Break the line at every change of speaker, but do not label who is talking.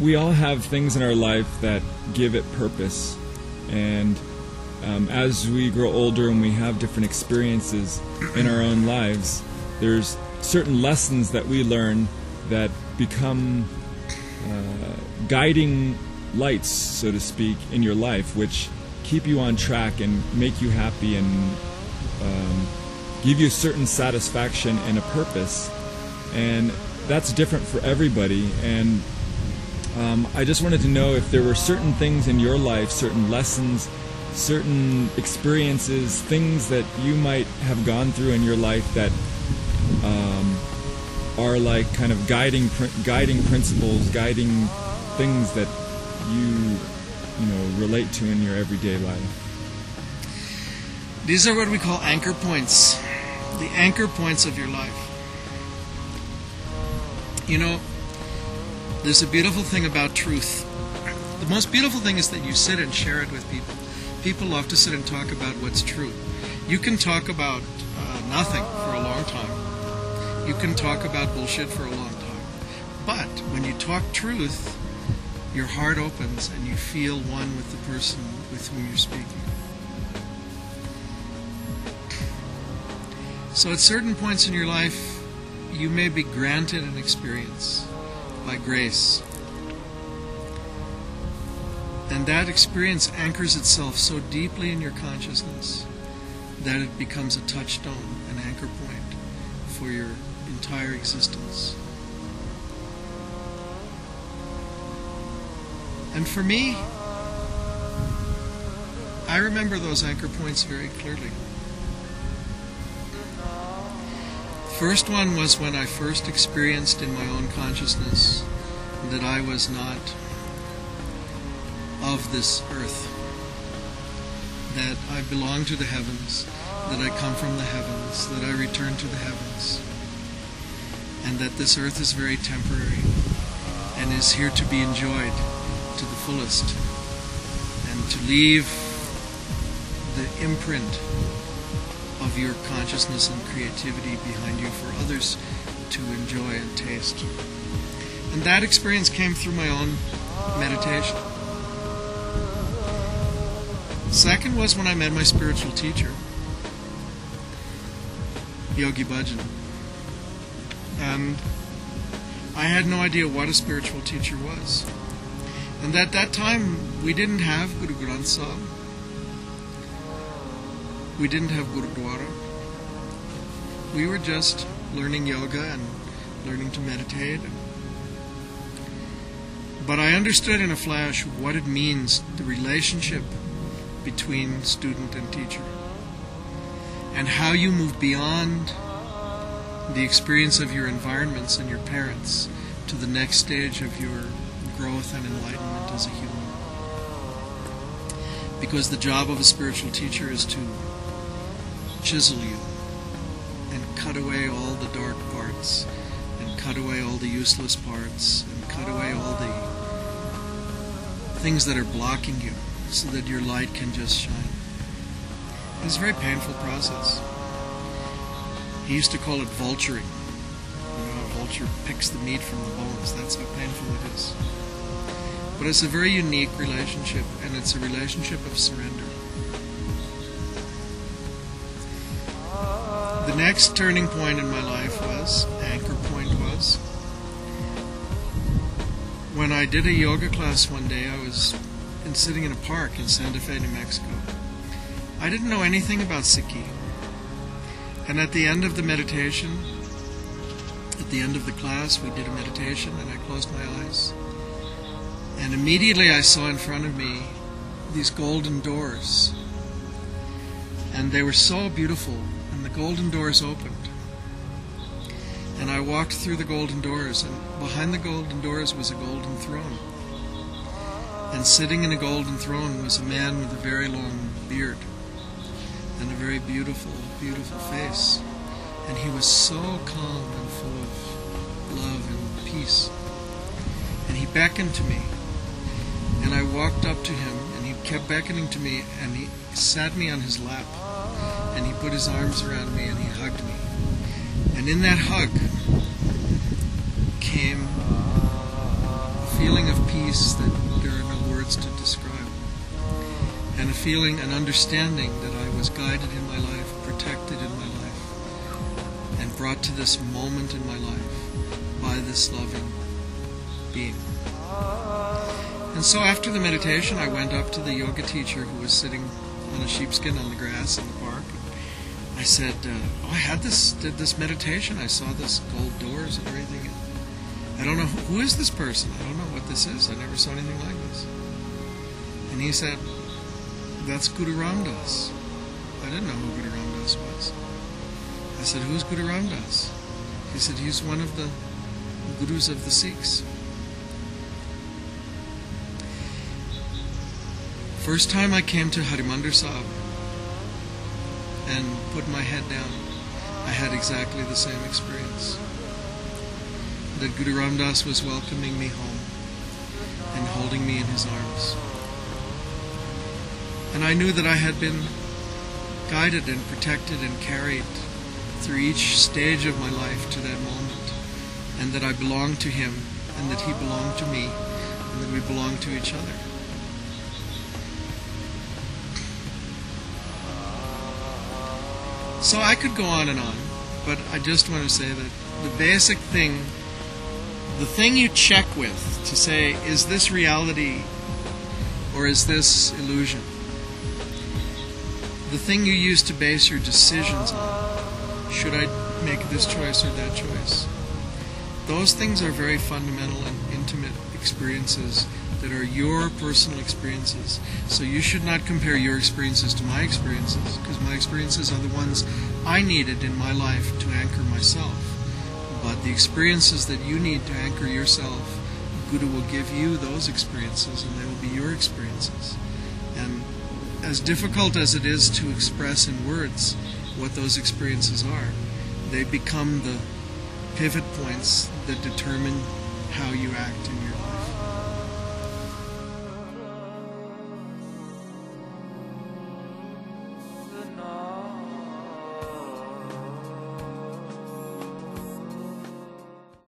we all have things in our life that give it purpose, and um, as we grow older and we have different experiences in our own lives, there's certain lessons that we learn that become uh, guiding lights, so to speak, in your life, which keep you on track and make you happy and um, give you a certain satisfaction and a purpose. And that's different for everybody. And um, I just wanted to know if there were certain things in your life, certain lessons, certain experiences, things that you might have gone through in your life that um, are like kind of guiding guiding principles, guiding things that you you know relate to in your everyday life.
These are what we call anchor points, the anchor points of your life. You know, there's a beautiful thing about truth. The most beautiful thing is that you sit and share it with people. People love to sit and talk about what's true. You can talk about uh, nothing for a long time. You can talk about bullshit for a long time. But when you talk truth, your heart opens and you feel one with the person with whom you're speaking. So at certain points in your life, you may be granted an experience by grace. And that experience anchors itself so deeply in your consciousness that it becomes a touchstone, an anchor point for your entire existence. And for me, I remember those anchor points very clearly. First one was when I first experienced in my own consciousness that I was not of this earth, that I belong to the heavens, that I come from the heavens, that I return to the heavens, and that this earth is very temporary and is here to be enjoyed to the fullest and to leave the imprint of your consciousness and creativity behind you for others to enjoy and taste. And that experience came through my own meditation. Second was when I met my spiritual teacher, Yogi Bhajan. And I had no idea what a spiritual teacher was. And at that time, we didn't have Guru Granth Sahib. We didn't have Gurudwara. We were just learning yoga and learning to meditate. But I understood in a flash what it means, the relationship between student and teacher, and how you move beyond the experience of your environments and your parents to the next stage of your growth and enlightenment as a human. Because the job of a spiritual teacher is to chisel you and cut away all the dark parts and cut away all the useless parts and cut away all the things that are blocking you so that your light can just shine. It's a very painful process. He used to call it vulturing. You know, a vulture picks the meat from the bones. That's how painful it is. But it's a very unique relationship, and it's a relationship of surrender. Next turning point in my life was, anchor point was, when I did a yoga class one day, I was in, sitting in a park in Santa Fe, New Mexico. I didn't know anything about Sikhi. And at the end of the meditation, at the end of the class, we did a meditation, and I closed my eyes. And immediately I saw in front of me these golden doors. And they were so beautiful, the golden doors opened. And I walked through the golden doors, and behind the golden doors was a golden throne. And sitting in a golden throne was a man with a very long beard and a very beautiful, beautiful face. And he was so calm and full of love and peace. And he beckoned to me. And I walked up to him, and he kept beckoning to me, and he sat me on his lap. And he put his arms around me, and he hugged me. And in that hug came a feeling of peace that there are no words to describe. And a feeling, an understanding that I was guided in my life, protected in my life, and brought to this moment in my life by this loving being. And so after the meditation, I went up to the yoga teacher who was sitting on a sheepskin on the grass park. I said, uh, "Oh, I had this did this meditation. I saw this gold doors and everything. I don't know who, is this person. I don't know what this is. I never saw anything like this." And he said, "That's Guru Ramdas." I didn't know who Guru Ramdas was. I said, "Who's Guru Ramdas?" He said, "He's one of the gurus of the Sikhs." First time I came to Harimandir Sahib and put my head down, I had exactly the same experience. That Guru Ramdas was welcoming me home and holding me in his arms. And I knew that I had been guided and protected and carried through each stage of my life to that moment, and that I belonged to him, and that he belonged to me, and that we belonged to each other. So I could go on and on, but I just want to say that the basic thing, the thing you check with to say, is this reality or is this illusion? The thing you use to base your decisions on, should I make this choice or that choice? Those things are very fundamental and intimate experiences that are your personal experiences. So you should not compare your experiences to my experiences, because my experiences are the ones I needed in my life to anchor myself. But the experiences that you need to anchor yourself, Guru will give you those experiences, and they will be your experiences. And as difficult as it is to express in words what those experiences are, they become the pivot points that determine